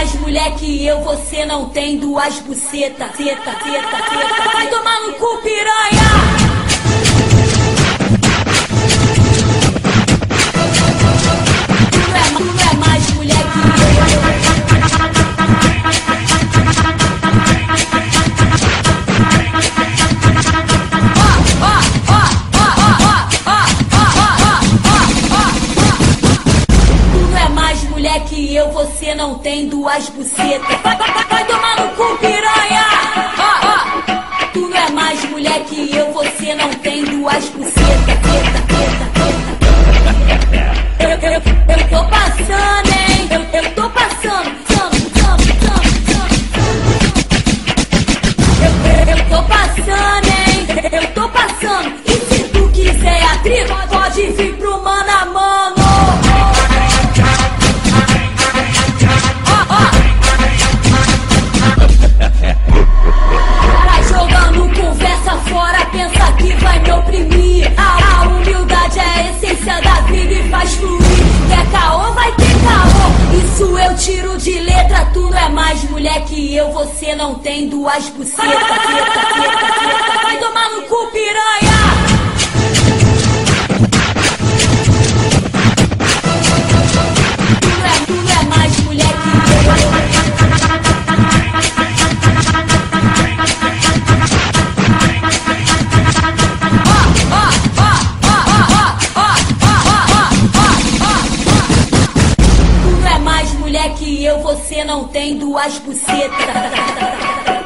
mais mulher que eu, você não tem duas buceta, teta, teta, teta. Vai tomar no cu, piranha! Mais mulher que eu, você não tem duas bucetas. Vai, vai, vai tomar no cu, piranha! Ó, ó. Tu não é mais mulher que eu, você não tem duas bucetas. Eu, eu, eu tô passando, hein? Eu, eu tô passando. Eu, eu, tô passando, hein? Eu tô passando. E se tu quiser atrito, pode vir mais mulher que eu, você não tem duas bucetas. Vai tomar no cu, piranha! você não tem duas bucetas.